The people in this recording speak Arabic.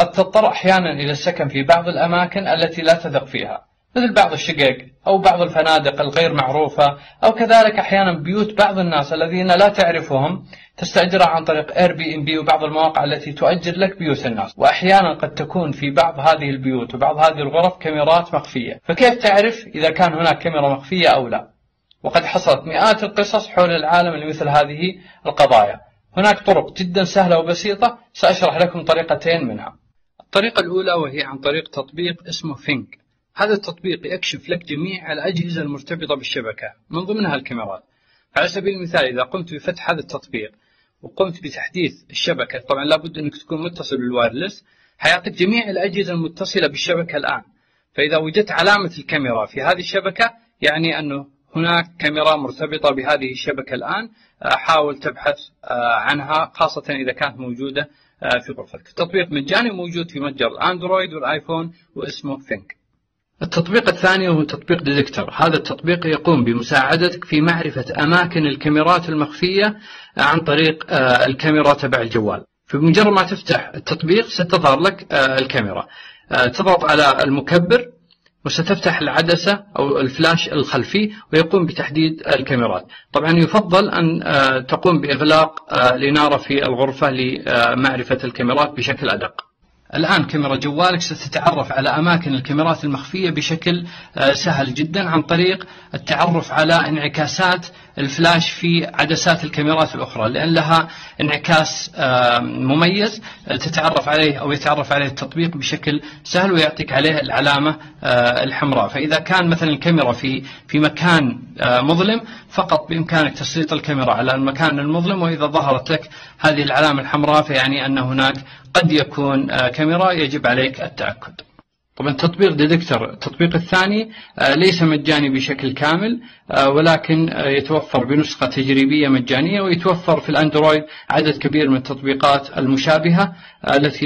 قد تضطر أحيانا إلى السكن في بعض الأماكن التي لا تثق فيها مثل بعض الشقق أو بعض الفنادق الغير معروفة أو كذلك أحيانا بيوت بعض الناس الذين لا تعرفهم تستأجرها عن طريق Airbnb وبعض المواقع التي تؤجر لك بيوت الناس. وأحيانا قد تكون في بعض هذه البيوت وبعض هذه الغرف كاميرات مخفية. فكيف تعرف إذا كان هناك كاميرا مخفية أو لا؟ وقد حصلت مئات القصص حول العالم لمثل هذه القضايا. هناك طرق جدا سهلة وبسيطة سأشرح لكم طريقتين منها. الطريقة الأولى وهي عن طريق تطبيق اسمه فينك هذا التطبيق يكشف لك جميع الأجهزة المرتبطة بالشبكة من ضمنها الكاميرات. على سبيل المثال إذا قمت بفتح هذا التطبيق وقمت بتحديث الشبكة طبعا لابد أنك تكون متصل بالوايرلس حيعطيك جميع الأجهزة المتصلة بالشبكة الآن. فإذا وجدت علامة الكاميرا في هذه الشبكة يعني أنه هناك كاميرا مرتبطة بهذه الشبكة الآن حاول تبحث عنها خاصة إذا كانت موجودة في غرفتك. التطبيق مجاني موجود في متجر الأندرويد والآيفون واسمه فينك التطبيق الثاني هو تطبيق ديتكتر هذا التطبيق يقوم بمساعدتك في معرفة أماكن الكاميرات المخفية عن طريق الكاميرا تبع الجوال. فبمجرد ما تفتح التطبيق ستظهر لك الكاميرا. تضغط على المكبر وستفتح العدسة أو الفلاش الخلفي ويقوم بتحديد الكاميرات. طبعا يفضل أن تقوم بإغلاق الإنارة في الغرفة لمعرفة الكاميرات بشكل أدق. الآن كاميرا جوالك ستتعرف على أماكن الكاميرات المخفية بشكل سهل جدا عن طريق التعرف على انعكاسات الفلاش في عدسات الكاميرات الأخرى لأن لها انعكاس مميز تتعرف عليه أو يتعرف عليه التطبيق بشكل سهل ويعطيك عليه العلامة الحمراء. فإذا كان مثلا الكاميرا في في مكان مظلم فقط بإمكانك تسليط الكاميرا على المكان المظلم وإذا ظهرت لك هذه العلامة الحمراء فيعني أن هناك قد يكون كاميرا يجب عليك التأكد. طبعا تطبيق ديتكتر التطبيق الثاني ليس مجاني بشكل كامل ولكن يتوفر بنسخة تجريبية مجانية ويتوفر في الأندرويد عدد كبير من التطبيقات المشابهة التي